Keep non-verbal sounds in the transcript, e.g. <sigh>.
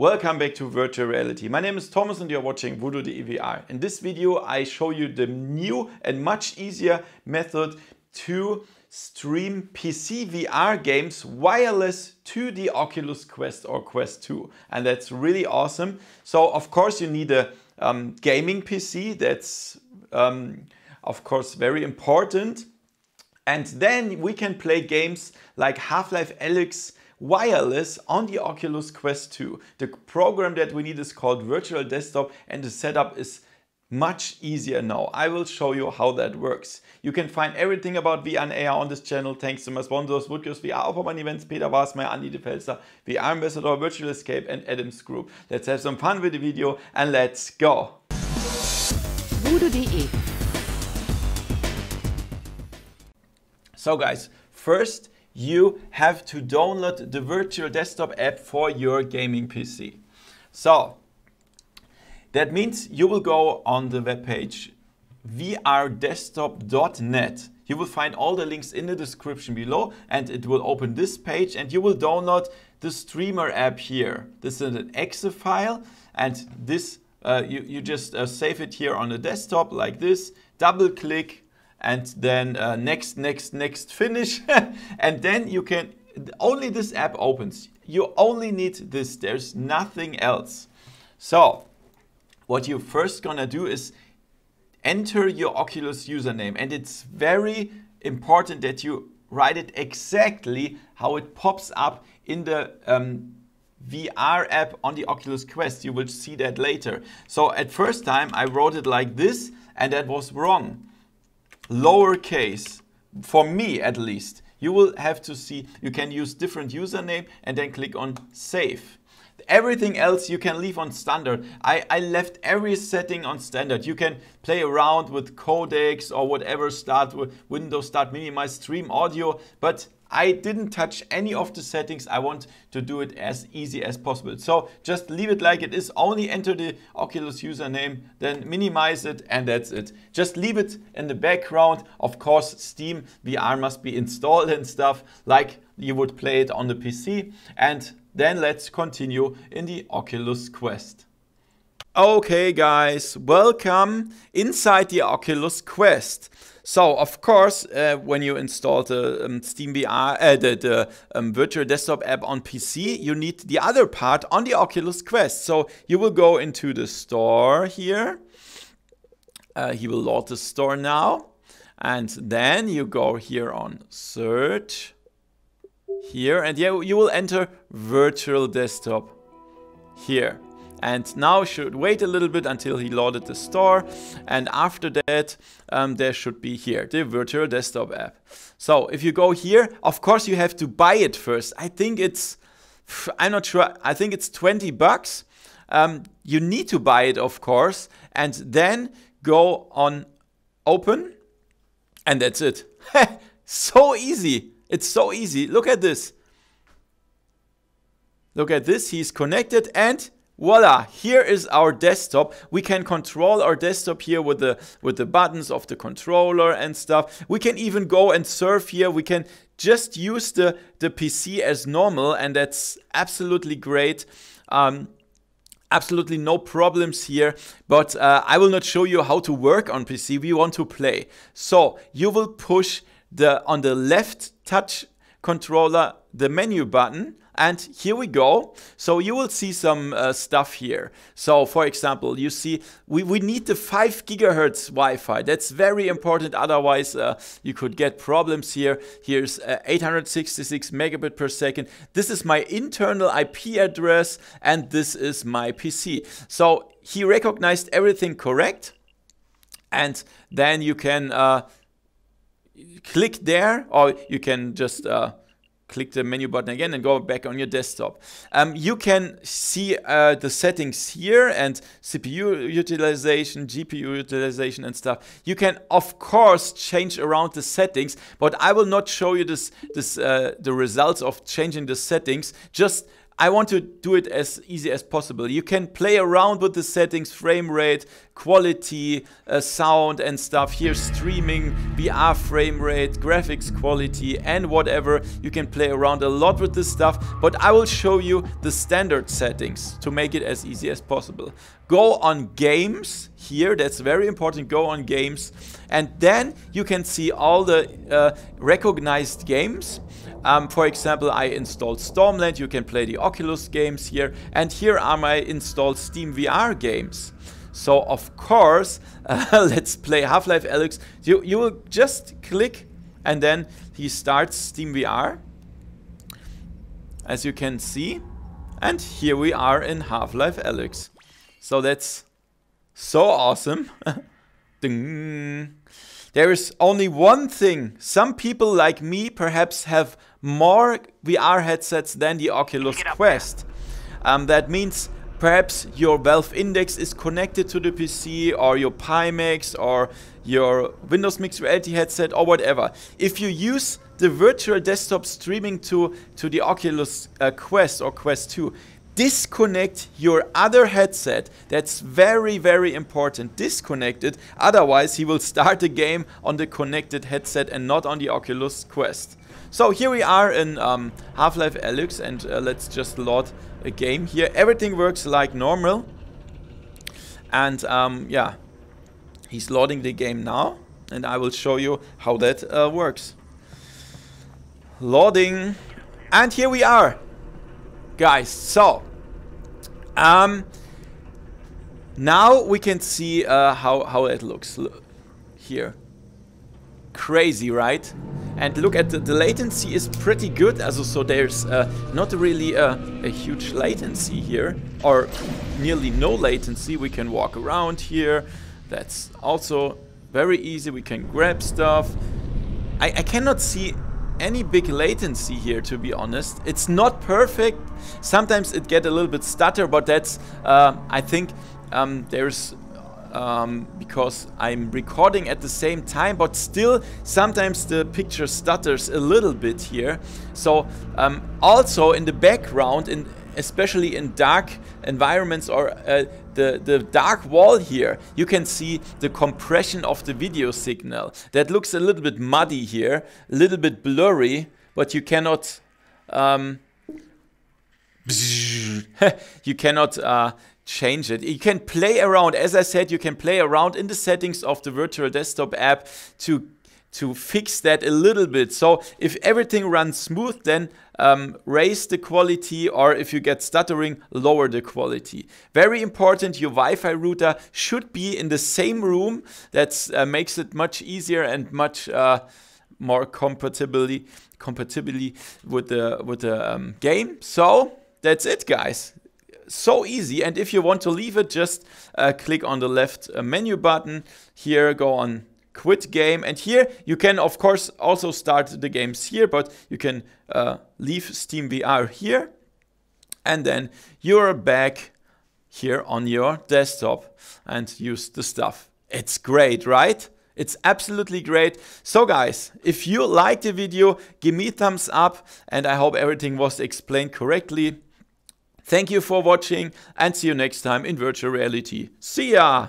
Welcome back to Virtual Reality. My name is Thomas and you're watching VoodooDE VR. In this video I show you the new and much easier method to stream PC VR games wireless to the Oculus Quest or Quest 2 and that's really awesome. So of course you need a um, gaming PC, that's um, of course very important and then we can play games like Half-Life Alyx wireless on the Oculus Quest 2. The program that we need is called Virtual Desktop and the setup is much easier now. I will show you how that works. You can find everything about VR and AR on this channel thanks to my sponsors Woodgers VR, Opperman Events, Peter Wasmeier, Andy Defelser, VR Ambassador, Virtual Escape and Adams Group. Let's have some fun with the video and let's go! Voodoo.de So guys, first you have to download the virtual desktop app for your gaming PC. So that means you will go on the webpage vrdesktop.net. You will find all the links in the description below and it will open this page and you will download the streamer app here. This is an exe file and this uh, you, you just uh, save it here on the desktop like this, double click and then uh, next, next, next, finish. <laughs> and then you can, only this app opens. You only need this, there's nothing else. So what you're first gonna do is enter your Oculus username. And it's very important that you write it exactly how it pops up in the um, VR app on the Oculus Quest. You will see that later. So at first time I wrote it like this and that was wrong lowercase, for me at least, you will have to see, you can use different username and then click on save. Everything else you can leave on standard. I, I left every setting on standard. You can play around with codecs or whatever, start with Windows, start minimize stream audio, but I didn't touch any of the settings. I want to do it as easy as possible. So just leave it like it is. Only enter the Oculus username, then minimize it, and that's it. Just leave it in the background. Of course, Steam VR must be installed and stuff like you would play it on the PC. And then let's continue in the Oculus Quest. Okay guys, welcome inside the Oculus Quest. So of course, uh, when you install the um, Steam VR, uh, the, the um, virtual desktop app on PC, you need the other part on the Oculus Quest. So you will go into the store here. Uh, he will load the store now. And then you go here on search here and yeah, you will enter virtual desktop here and now should wait a little bit until he loaded the store and after that um, there should be here the virtual desktop app. So if you go here of course you have to buy it first. I think it's <sighs> I'm not sure I think it's 20 bucks. Um, you need to buy it of course and then go on open and that's it. <laughs> So easy. It's so easy. Look at this. Look at this. He's connected and Voila, here is our desktop. We can control our desktop here with the with the buttons of the controller and stuff. We can even go and surf here. We can just use the, the PC as normal and that's absolutely great. Um, absolutely no problems here but uh, I will not show you how to work on PC we want to play so you will push the on the left touch controller the menu button and here we go. So you will see some uh, stuff here. So for example, you see we, we need the 5 gigahertz Wi-Fi. That's very important. Otherwise, uh, you could get problems here. Here's uh, 866 megabit per second. This is my internal IP address and this is my PC. So he recognized everything correct. And then you can uh, click there or you can just uh, click the menu button again and go back on your desktop. Um, you can see uh, the settings here and CPU utilization, GPU utilization and stuff. You can of course change around the settings, but I will not show you this, this uh, the results of changing the settings. Just I want to do it as easy as possible. You can play around with the settings, frame rate, quality, uh, sound and stuff. Here streaming, VR frame rate, graphics quality and whatever. You can play around a lot with this stuff, but I will show you the standard settings to make it as easy as possible. Go on games here, that's very important, go on games and then you can see all the uh, recognized games um, for example, I installed Stormland, you can play the Oculus games here, and here are my installed Steam VR games. So of course, uh, <laughs> let's play Half-Life Alyx. You, you will just click and then he starts Steam VR. As you can see. And here we are in Half-Life Alyx. So that's so awesome. <laughs> Ding. There is only one thing. Some people like me perhaps have more VR headsets than the Oculus Quest. Um, that means perhaps your Valve Index is connected to the PC or your Pimax or your Windows Mixed Reality headset or whatever. If you use the virtual desktop streaming to, to the Oculus uh, Quest or Quest 2, disconnect your other headset. That's very, very important. Disconnect it. Otherwise, he will start the game on the connected headset and not on the Oculus Quest. So here we are in um, Half-Life Alyx and uh, let's just load a game here. Everything works like normal. And um, yeah, he's loading the game now. And I will show you how that uh, works. Loading. And here we are guys so um now we can see uh, how how it looks. Look here. Crazy right? And look at the, the latency is pretty good. Also so there's uh, not really a, a huge latency here or nearly no latency. We can walk around here. That's also very easy. We can grab stuff. I, I cannot see any big latency here to be honest. It's not perfect. Sometimes it get a little bit stutter, but that's uh, I think um, there's um, because I'm recording at the same time, but still sometimes the picture stutters a little bit here. So um, also in the background, in especially in dark environments or uh, the, the dark wall here, you can see the compression of the video signal. That looks a little bit muddy here, a little bit blurry, but you cannot... Um, <laughs> you cannot uh, change it. You can play around, as I said, you can play around in the settings of the virtual desktop app to to fix that a little bit. So if everything runs smooth, then um, raise the quality or if you get stuttering, lower the quality. Very important, your Wi-Fi router should be in the same room. That uh, makes it much easier and much uh, more compatibly compatibly with the with the um, game. So that's it, guys. So easy. And if you want to leave it, just uh, click on the left uh, menu button. Here, go on quit game. And here you can, of course, also start the games here, but you can uh, leave Steam VR here. And then you're back here on your desktop and use the stuff. It's great, right? It's absolutely great. So guys, if you liked the video, give me thumbs up and I hope everything was explained correctly. Thank you for watching and see you next time in virtual reality. See ya!